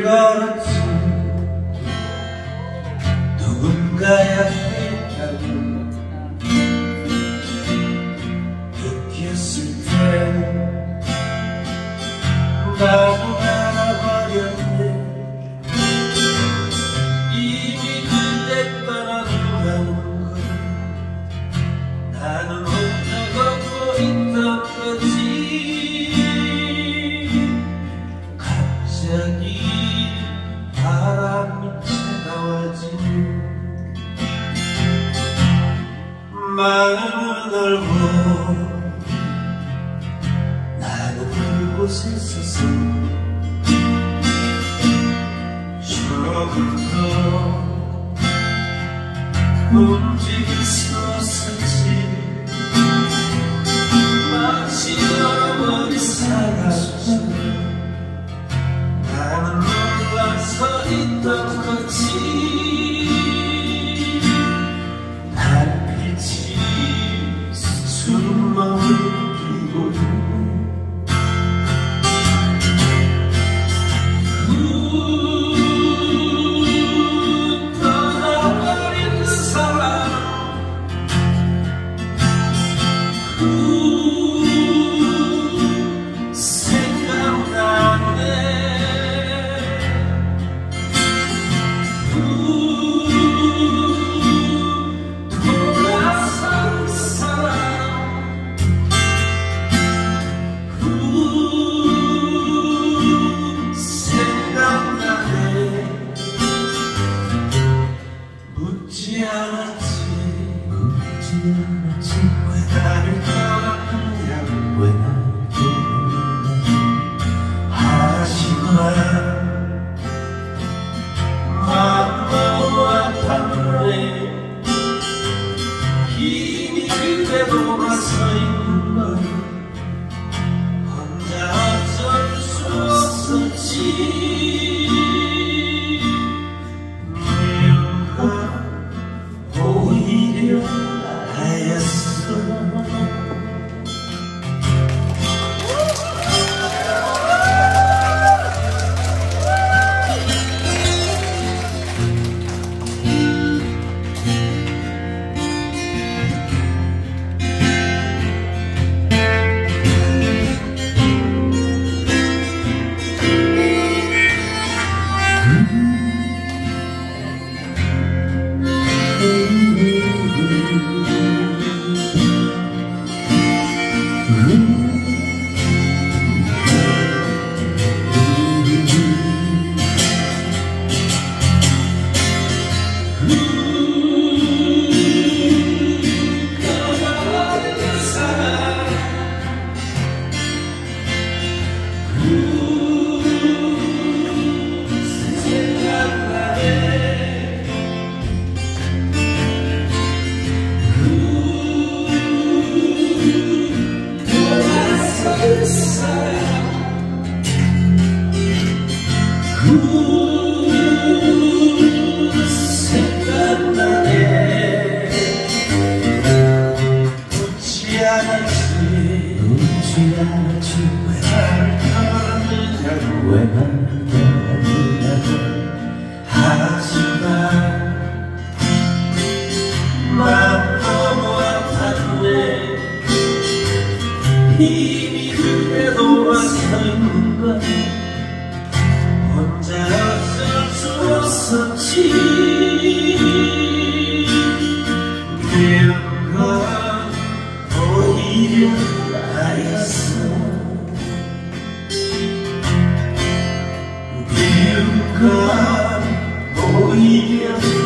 길을 걸었지 누군가 약했다고 느꼈을 때 나도 알아버렸네. 이미 그때 떠나는 걸 나는 혼자 걷고 있네 마음을 걸고 나는 그곳에 서서 조금 더 tudo. 않았지. 묻지 않았지 오 생각나네 웃지 않았지 웃지 않았지 왜 나를 떠났느냐고 왜 나를 떠났냐고 하지만 마음 너무 아팠네 이미 그대도 와서 있는 걸 혼자 어쩔 수 없었지 이런 건 오히려 나였어. 비운 건 오히려